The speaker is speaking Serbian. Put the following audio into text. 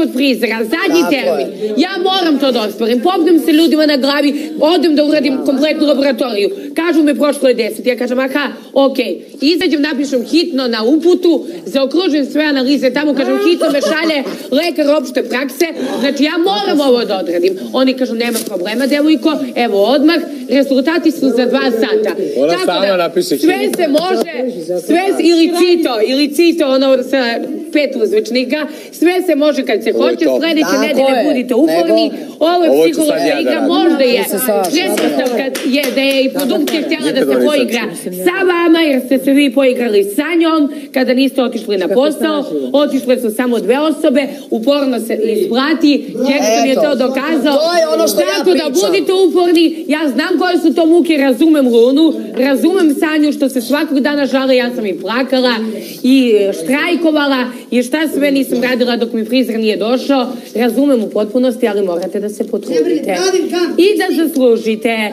kod frizera, zadnji Tako je. termin. Ja moram to da ostvarim. Popnem se ljudima na glavi, odem da uradim kompletnu laboratoriju. Kažu mi prošlo je deset. Ja kažem, aha, okej. Izađem, napišem hitno na uputu, zaokružim sve analize tamo, kažem, hitno me šalje lekar opšte prakse. Znači, ja moram ovo da odradim. Oni kažu, nema problema, devojko, evo odmah, rezultati su za dva sata. Ona Tako sama da, napiše sve se može, sve, ili cito, ili cito, ono sa pet uzvičnika, sve se može kad se hoće, sledeće nedelje je. budite uporni, ovo je psihološka ja da igra, radim. možda je To se slažem. pretpostavka je da je i produkcija htjela da se poigra sa vama, jer ste se vi poigrali sa njom, kada niste otišli na posao, otišle su samo dve osobe, uporno se isplati, Jackson je to dokazao. To je ono što ja Tako da budite uporni, ja znam koje su to muke, razumem Lunu, razumem Sanju što se svakog dana žale, ja sam i plakala i štrajkovala i šta sve nisam radila dok mi frizer nije došao, razumem u potpunosti, ali morate da se potrudite. I da zaslužite.